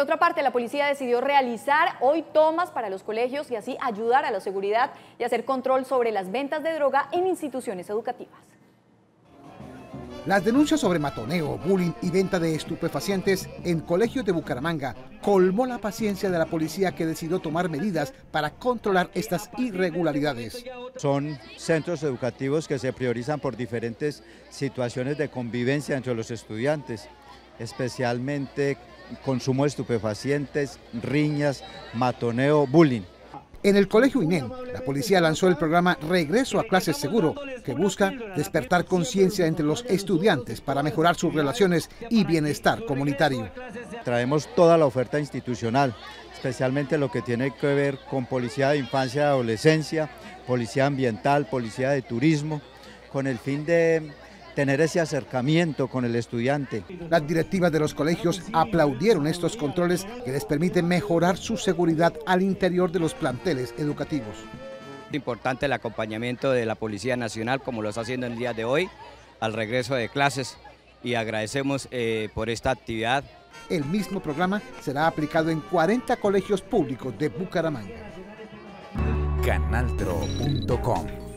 Por otra parte, la policía decidió realizar hoy tomas para los colegios y así ayudar a la seguridad y hacer control sobre las ventas de droga en instituciones educativas. Las denuncias sobre matoneo, bullying y venta de estupefacientes en colegios de Bucaramanga colmó la paciencia de la policía que decidió tomar medidas para controlar estas irregularidades. Son centros educativos que se priorizan por diferentes situaciones de convivencia entre los estudiantes, especialmente consumo de estupefacientes, riñas, matoneo, bullying. En el Colegio INEN, la policía lanzó el programa Regreso a Clases Seguro, que busca despertar conciencia entre los estudiantes para mejorar sus relaciones y bienestar comunitario. Traemos toda la oferta institucional, especialmente lo que tiene que ver con policía de infancia y adolescencia, policía ambiental, policía de turismo, con el fin de tener ese acercamiento con el estudiante. Las directivas de los colegios aplaudieron estos controles que les permiten mejorar su seguridad al interior de los planteles educativos. Importante el acompañamiento de la Policía Nacional, como lo está haciendo el día de hoy, al regreso de clases y agradecemos eh, por esta actividad. El mismo programa será aplicado en 40 colegios públicos de Bucaramanga. Canaltro.com